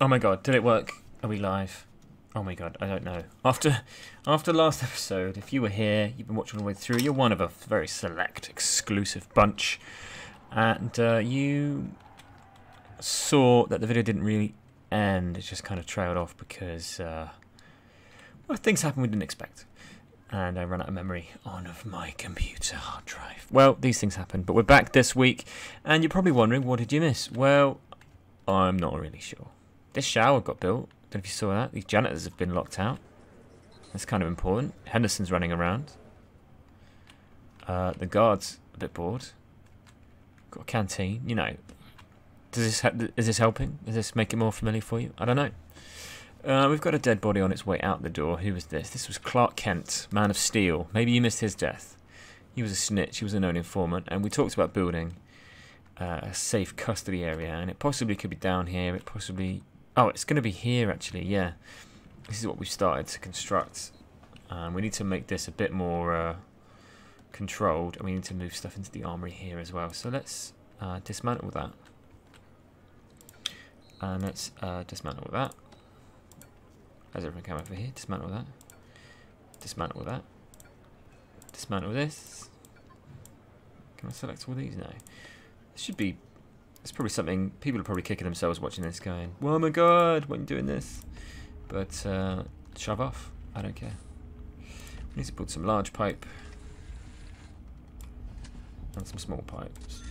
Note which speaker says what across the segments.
Speaker 1: Oh my god, did it work? Are we live? Oh my god, I don't know. After after last episode, if you were here, you've been watching all the way through, you're one of a very select, exclusive bunch. And uh, you saw that the video didn't really end. It just kind of trailed off because, uh, well, things happened we didn't expect. And I ran out of memory on of my computer hard drive. Well, these things happen, but we're back this week. And you're probably wondering, what did you miss? Well, I'm not really sure. This shower got built. Don't know if you saw that. These janitors have been locked out. That's kind of important. Henderson's running around. Uh, the guard's a bit bored. Got a canteen. You know, does this is this helping? Does this make it more familiar for you? I don't know. Uh, we've got a dead body on its way out the door. Who was this? This was Clark Kent, Man of Steel. Maybe you missed his death. He was a snitch. He was a known informant, and we talked about building uh, a safe custody area, and it possibly could be down here. It possibly Oh, it's going to be here actually, yeah. This is what we've started to construct. Um, we need to make this a bit more uh, controlled, and we need to move stuff into the armory here as well. So let's uh, dismantle that. And let's uh, dismantle that. How's everything come over here? Dismantle that. Dismantle that. Dismantle this. Can I select all these? now? This should be it's probably something people are probably kicking themselves watching this, going, "Oh my god, why are you doing this?" But uh, shove off. I don't care. We need to put some large pipe and some small pipes.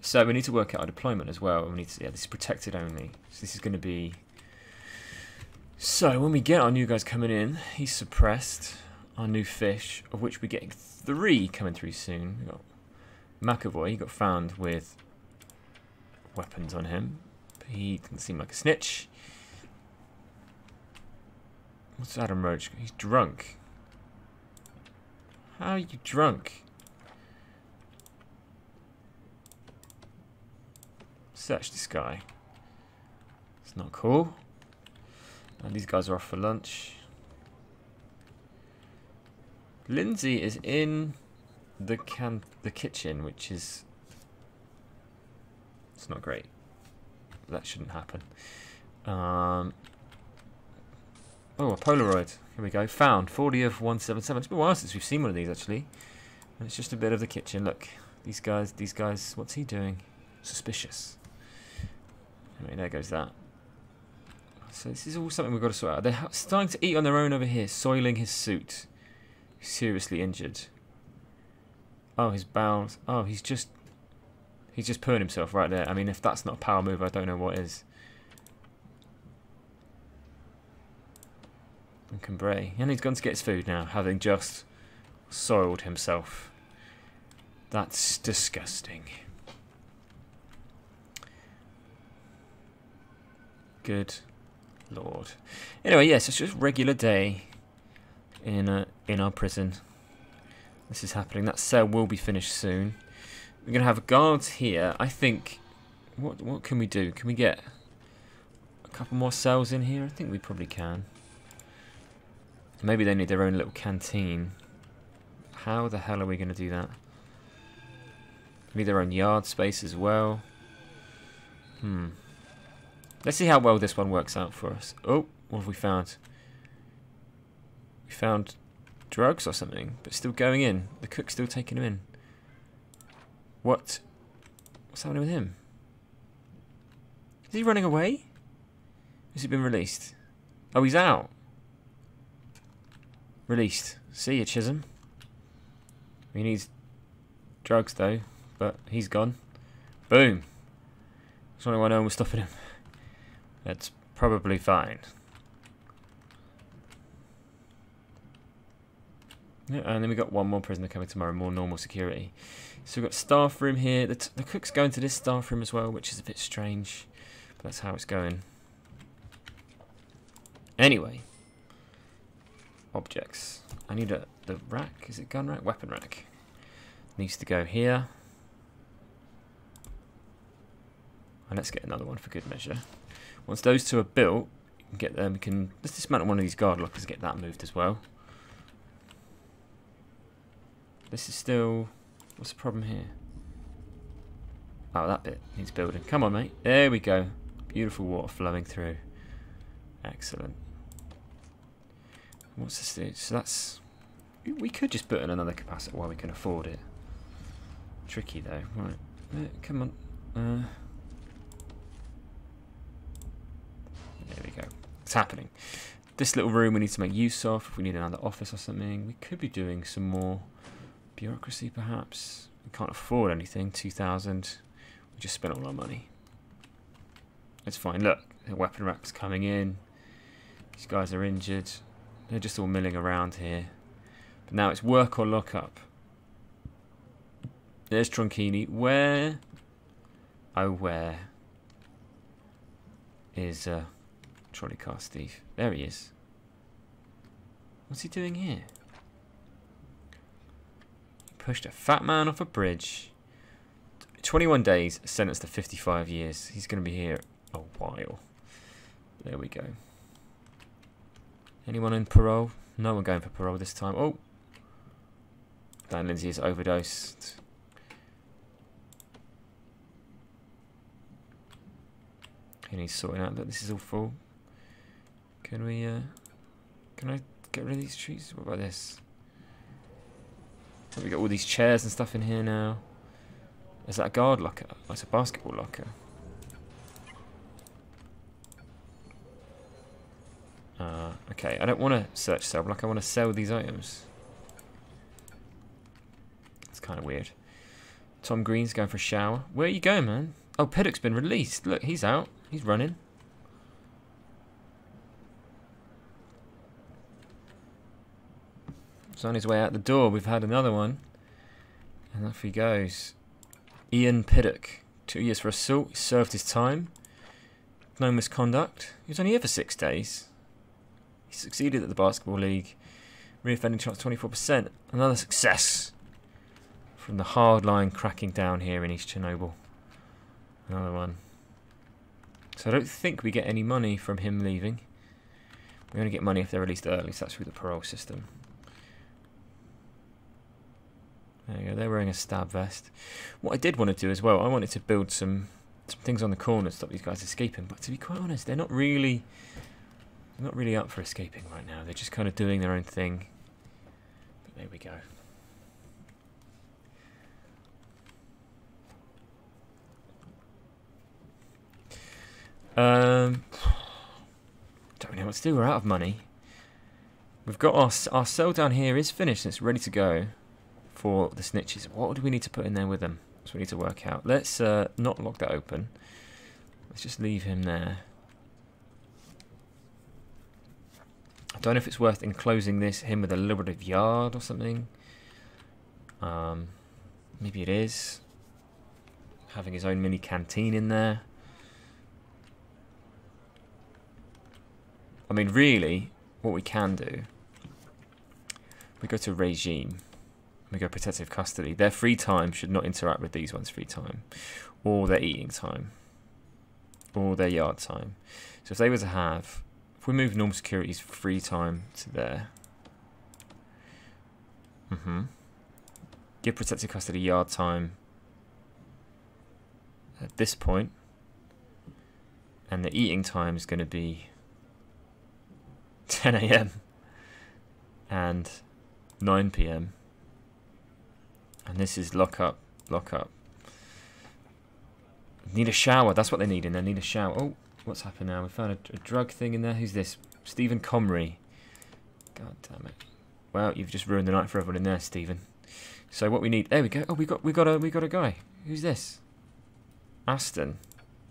Speaker 1: So we need to work out our deployment as well. We need to, yeah, this is protected only. So this is going to be. So when we get our new guys coming in, he's suppressed. Our new fish, of which we're getting three coming through soon. We got McAvoy, got found with weapons on him. He didn't seem like a snitch. What's Adam Roach? He's drunk. How are you drunk? Search this guy. It's not cool. And these guys are off for lunch. Lindsay is in the can the kitchen, which is it's not great. That shouldn't happen. Um, oh, a Polaroid. Here we go. Found 40 of 177. It's been a while since we've seen one of these actually. And it's just a bit of the kitchen. Look, these guys. These guys. What's he doing? Suspicious. Anyway, there goes that. So this is all something we've got to sort out. They're starting to eat on their own over here, soiling his suit. Seriously injured. Oh, his bowels. Oh, he's just... He's just pulling himself right there. I mean, if that's not a power move, I don't know what is. And Cambrai. And he's gone to get his food now, having just soiled himself. That's disgusting. Good lord. Anyway, yes, it's just regular day in a, in our prison. This is happening. That cell will be finished soon. We're going to have guards here. I think... What, what can we do? Can we get a couple more cells in here? I think we probably can. Maybe they need their own little canteen. How the hell are we going to do that? Maybe their own yard space as well. Hmm. Let's see how well this one works out for us. Oh, what have we found? We found drugs or something, but still going in. The cook's still taking him in. What? What's happening with him? Is he running away? Has he been released? Oh, he's out. Released. See you, Chisholm. He needs drugs, though, but he's gone. Boom. There's only one was stopping him. That's probably fine. Yeah, and then we got one more prisoner coming tomorrow, more normal security. So we've got staff room here. The, the cook's going to this staff room as well, which is a bit strange. But that's how it's going. Anyway. Objects. I need a the rack. Is it gun rack? Weapon rack. Needs to go here. And let's get another one for good measure. Once those two are built, get them. We can let's dismantle one of these guard lockers. and Get that moved as well. This is still... What's the problem here? Oh, that bit needs building. Come on, mate. There we go. Beautiful water flowing through. Excellent. What's this do? So that's... We could just put in another capacitor while we can afford it. Tricky, though. Right. Uh, come on. Uh, there we go. It's happening. This little room we need to make use of. If we need another office or something. We could be doing some more bureaucracy, perhaps. We can't afford anything. 2,000. We just spent all our money. It's fine. Look, the weapon rack's coming in. These guys are injured. They're just all milling around here. But now it's work or lock up. There's Tronchini. Where? Oh, where is uh, trolley car Steve? There he is. What's he doing here? He pushed a fat man off a bridge. 21 days, sentenced to 55 years. He's going to be here a while. There we go. Anyone in parole? No one going for parole this time. Oh! Dan Lindsay is overdosed. And he's sorting out that this is all full. Can we, uh... Can I get rid of these trees? What about this? We got all these chairs and stuff in here now. Is that a guard locker? Oh, it's a basketball locker. Uh, okay, I don't want to search sell block, I want to sell these items. It's kind of weird. Tom Green's going for a shower. Where are you going, man? Oh, Piddock's been released. Look, he's out. He's running. He's on his way out the door. We've had another one. And off he goes. Ian Piddock. Two years for assault. He served his time. No misconduct. He was only here for six days. He succeeded at the Basketball League. Reoffending chance 24%. Another success from the hard line cracking down here in East Chernobyl. Another one. So I don't think we get any money from him leaving. We only get money if they're released early, so that's through the parole system. There you go, they're wearing a stab vest. What I did want to do as well, I wanted to build some, some things on the corner to stop these guys escaping, but to be quite honest, they're not really they're not really up for escaping right now. They're just kind of doing their own thing. But there we go. Um, don't know what to do. We're out of money. We've got our our cell down here is finished. It's ready to go for the snitches. What do we need to put in there with them? So we need to work out. Let's uh, not lock that open. Let's just leave him there. I don't know if it's worth enclosing this him with a little bit of yard or something. Um, maybe it is. Having his own mini canteen in there. I mean, really, what we can do, we go to regime, we go protective custody. Their free time should not interact with these ones' free time, or their eating time, or their yard time. So if they were to have, if we move normal security's free time to there, mm-hmm, give protective custody yard time at this point, and the eating time is going to be 10 a.m. and 9 p.m. And this is lock up, lock up. Need a shower. That's what they need in there. Need a shower. Oh, what's happened now? We found a, a drug thing in there. Who's this? Stephen Comrie. God damn it. Well, you've just ruined the night for everyone in there, Stephen. So what we need? There we go. Oh, we got we got a we got a guy. Who's this? Aston.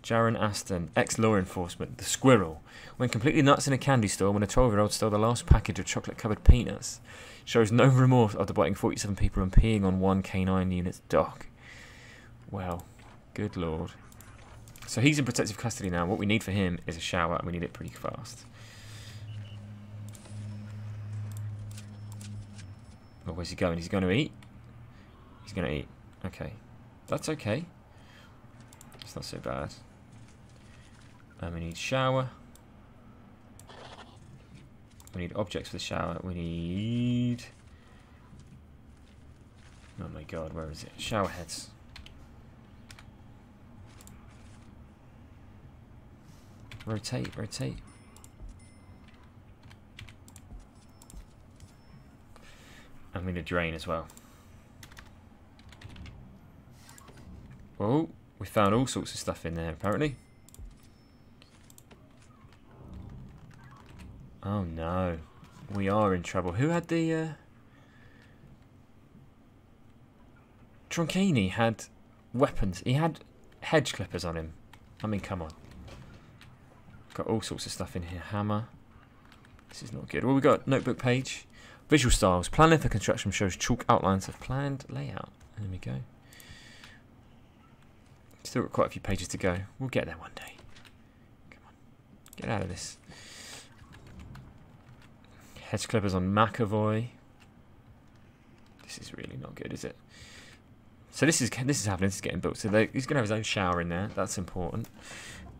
Speaker 1: Jaron Aston, ex-law enforcement, the squirrel, went completely nuts in a candy store when a 12-year-old stole the last package of chocolate-covered peanuts. Shows no remorse after biting 47 people and peeing on one K9 unit's dock. Well, good lord. So he's in protective custody now. What we need for him is a shower, and we need it pretty fast. Oh, where's he going? He's going to eat? He's going to eat. Okay. That's okay. It's not so bad. And we need shower. We need objects for the shower. We need... Oh my god, where is it? Shower heads. Rotate, rotate. I'm going to drain as well. Oh, we found all sorts of stuff in there apparently. Oh no, we are in trouble. Who had the... Uh... Troncini had weapons. He had hedge clippers on him. I mean, come on. Got all sorts of stuff in here. Hammer. This is not good. Well, we got notebook page. Visual styles. Planning for construction shows chalk outlines of planned layout. There we go. Still got quite a few pages to go. We'll get there one day. Come on. Get out of this. Hedge clippers on McAvoy. This is really not good, is it? So this is this is happening. This is getting built. So they, he's going to have his own shower in there. That's important.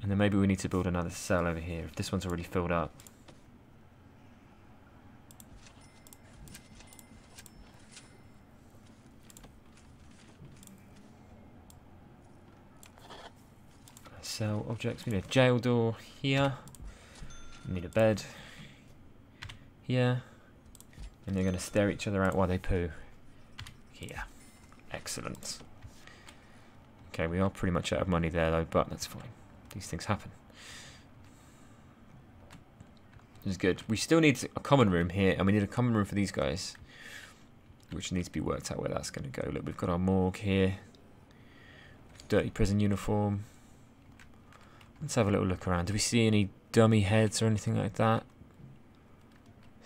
Speaker 1: And then maybe we need to build another cell over here if this one's already filled up. Cell objects. We need a jail door here. We need a bed here. And they're going to stare each other out while they poo. Here. Excellent. Okay, we are pretty much out of money there though, but that's fine. These things happen. This is good. We still need a common room here, and we need a common room for these guys. Which needs to be worked out where that's going to go. Look, we've got our morgue here. Dirty prison uniform. Let's have a little look around. Do we see any dummy heads or anything like that?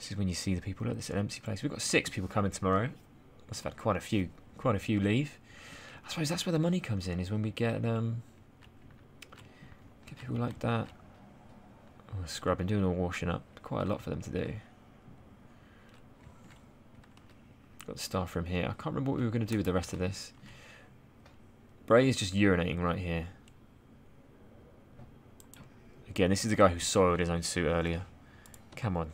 Speaker 1: This is when you see the people. Look, this is an empty place. We've got six people coming tomorrow. Must have had quite a few, quite a few leave. I suppose that's where the money comes in. Is when we get um, get people like that. Oh, scrubbing, doing all washing up. Quite a lot for them to do. Got the staff room here. I can't remember what we were going to do with the rest of this. Bray is just urinating right here. Again, this is the guy who soiled his own suit earlier. Come on.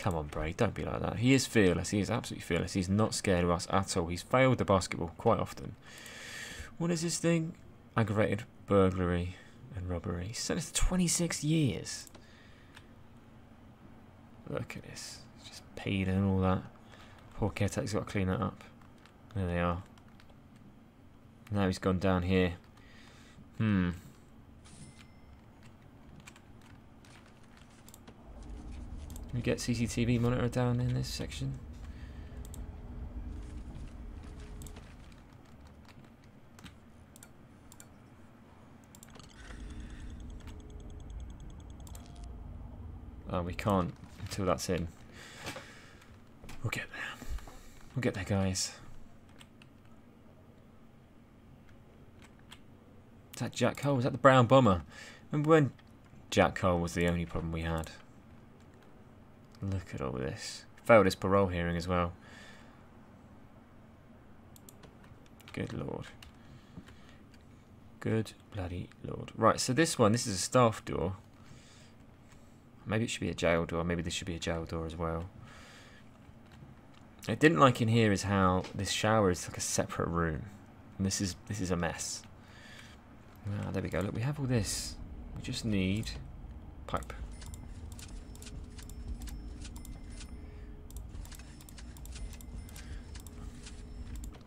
Speaker 1: Come on, Bray, don't be like that. He is fearless. He is absolutely fearless. He's not scared of us at all. He's failed the basketball quite often. What is this thing? Aggravated burglary and robbery. Sentenced to 26 years. Look at this. Just paid and all that. Poor caretaker's got to clean that up. There they are. Now he's gone down here. Hmm. We get CCTV monitor down in this section? Oh, we can't until that's in. We'll get there. We'll get there, guys. Is that Jack Cole? Was that the brown bomber? Remember when Jack Cole was the only problem we had? Look at all this. Failed his parole hearing as well. Good lord. Good bloody lord. Right, so this one, this is a staff door. Maybe it should be a jail door. Maybe this should be a jail door as well. I didn't like in here is how this shower is like a separate room. And this is this is a mess. Ah, there we go. Look, we have all this. We just need pipe.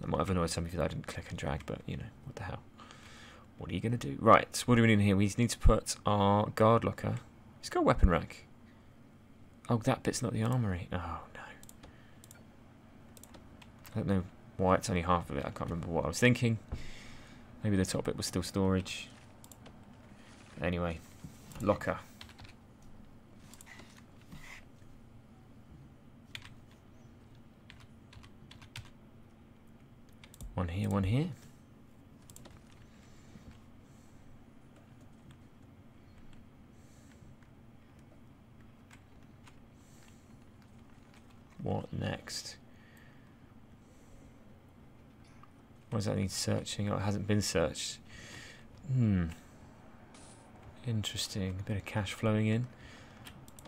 Speaker 1: That might have annoyed some because I didn't click and drag, but you know, what the hell. What are you going to do? Right, what do we need here? We need to put our guard locker. It's got a weapon rack. Oh, that bit's not the armory. Oh, no. I don't know why it's only half of it. I can't remember what I was thinking. Maybe the top bit was still storage. Anyway, locker. One here, one here. What next? What does that need searching? Oh, it hasn't been searched. Hmm. Interesting. A bit of cash flowing in.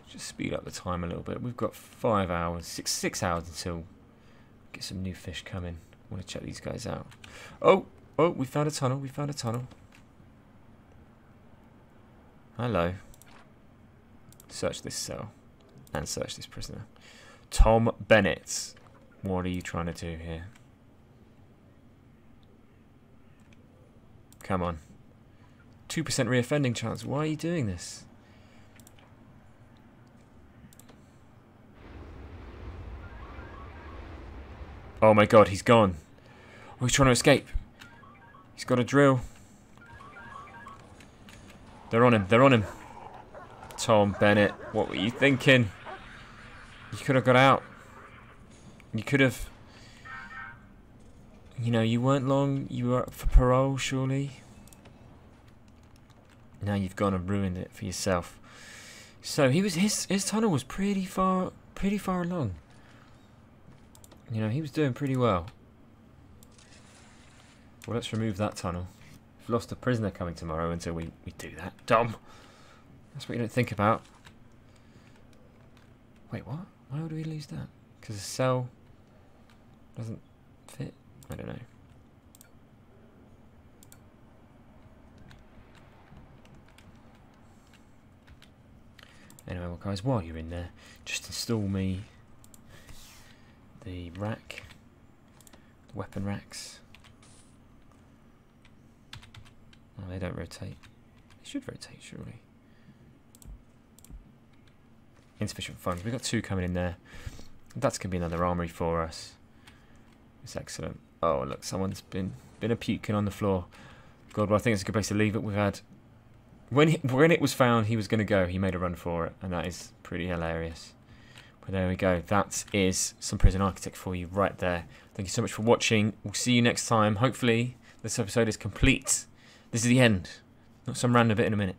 Speaker 1: Just speed up the time a little bit. We've got five hours, six six hours until get some new fish coming. I want to check these guys out. Oh, oh, we found a tunnel. We found a tunnel. Hello. Search this cell. And search this prisoner. Tom Bennett. What are you trying to do here? Come on. 2% reoffending chance. Why are you doing this? Oh my god, he's gone. Oh, he's trying to escape. He's got a drill. They're on him. They're on him. Tom Bennett, what were you thinking? You could have got out. You could have... You know, you weren't long. You were up for parole, surely. Now you've gone and ruined it for yourself. So he was his his tunnel was pretty far pretty far along. You know, he was doing pretty well. Well, let's remove that tunnel. We've lost a prisoner coming tomorrow until we, we do that. Dumb. That's what you don't think about. Wait, what? Why would we lose that? Because the cell doesn't fit? I don't know. Anyway, well guys, while you're in there, just install me the rack, weapon racks. Oh, they don't rotate. They should rotate, surely. Insufficient funds. We've got two coming in there. That's going to be another armory for us. It's excellent. Oh, look, someone's been been a puking on the floor. God, well, I think it's a good place to leave it. We've had... When, he, when it was found he was going to go, he made a run for it. And that is pretty hilarious. But there we go. That is some Prison Architect for you right there. Thank you so much for watching. We'll see you next time. Hopefully this episode is complete. This is the end. Not some random bit in a minute.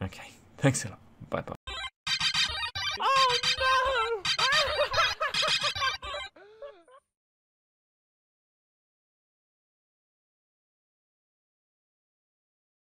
Speaker 1: Okay. Thanks a lot. Bye-bye.